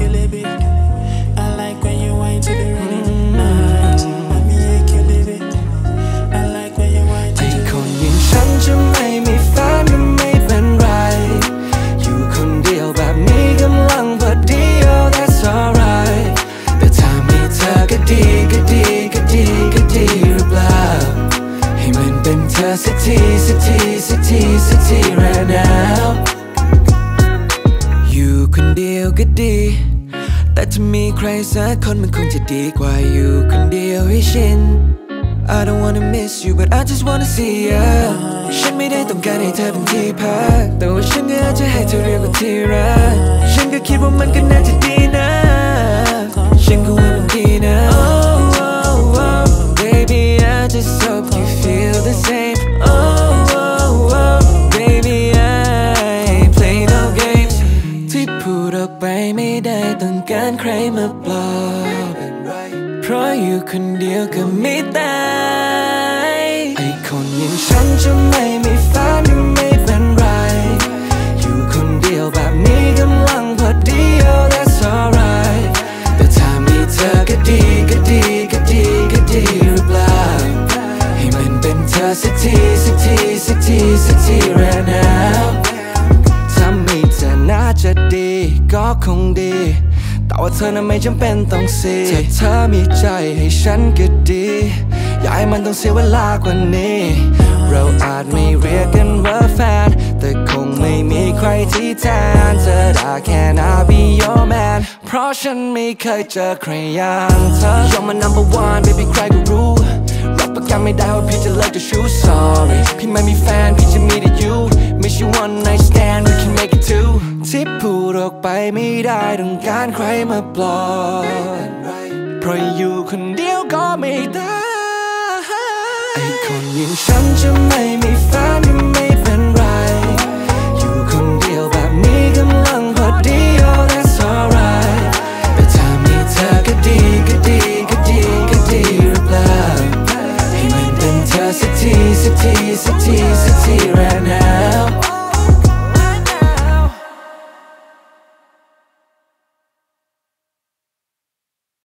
you a little bit. I like when you whine to the rhythm. Nice. Let me make you a little bit. I like when you whine to ไอ้ the คนอย่างฉันจะไม่มีแฟนก็ไม่เป็นไร อยู่คนเดียวแบบนี้กำลังพอดี oh that's alright แต่ถ้ามีเธอก็ดีก็ดีก็ดีก็ดีหรือเปล่า ให้มันเป็นเธอสักทีสักทีสักทีสักที right now อยู่คนเดียว ก็ดี แต่ถ้ามีใครสักคนมันคงจะดีกว่าอยู่คนเดียวให้ชิน I don't wanna miss you but I just wanna see ya ฉันไม่ได้ต้องการให้เธอเป็นที่พัก แต่ว่าฉันก็อาจจะให้เธอเรียกว่าที่รัก ฉันก็คิดว่ามันก็ มาปลอบเพราะอยู่คนเดียวก็ไม่ต คงดี แต่ว่าเธอนั้นไม่จำเป็นต้องเสียถ้าเธอมีใจให้ฉันก็ดี อย่าให้มันต้องเสียเวลากว่านี้ เราอาจไม่เรียกกันว่าแฟน แต่คงไม่มีใครที่แทนเธอได้แค่ I be your man เพราะฉันไม่เคยเจอใครอย่างเธอ You're my number one baby ใครก็รู้รับประกันไม่ได้ว่าพี่จะเลิกจะชู sorry พี่ไม่มีแฟน พี่จะมีแต่ you miss you one night stand we can make it two ที่พูด ออกไปไม่ได้ต้องการใครมาปลอบเพราะอยู่คนเดียวก็ไม่ได้ไอ้คนอย่างฉันจะไม่มีแฟนก็ไม่เป็นไร อยู่คนเดียวแบบนี้กำลังพอดี oh that's alright แต่ถ้ามีเธอก็ดีก็ดีก็ดีก็ดีหรือเปล่าให้มันเป็นเธอสักทีสักทีสักทีสักที